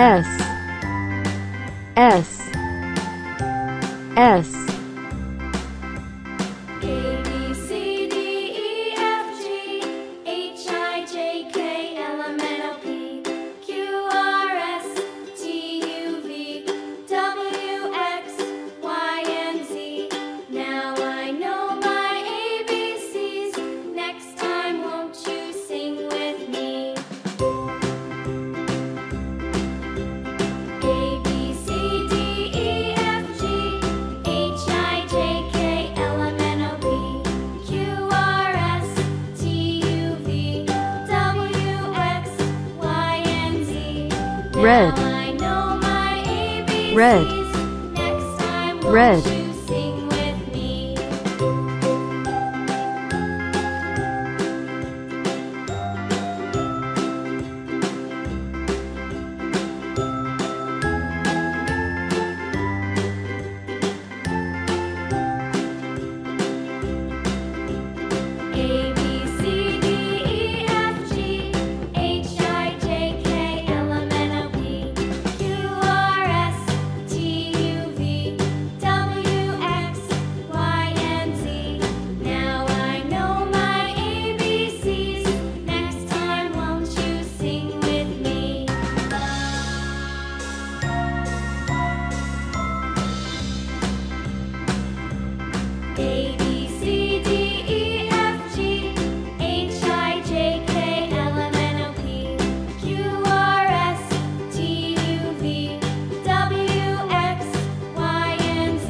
S S S red, red, red.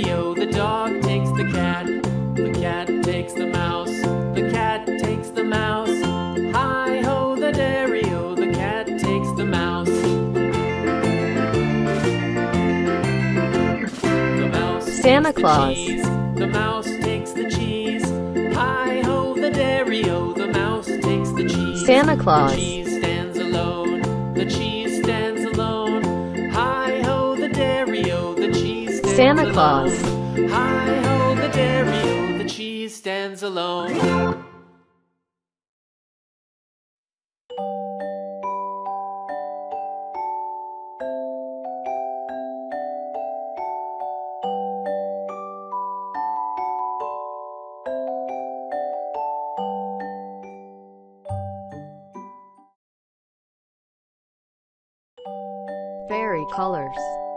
stereo. The dog takes the cat, the cat takes the mouse, the cat takes the mouse. Hi ho, the stereo. The cat takes the mouse. The mouse Santa Claus. The, the mouse takes the cheese. Hi ho, the stereo. The mouse takes the cheese. Santa Claus. The cheese stands alone. The cheese Santa Claus. Hi ho, the dairy, the cheese stands alone. fairy colors.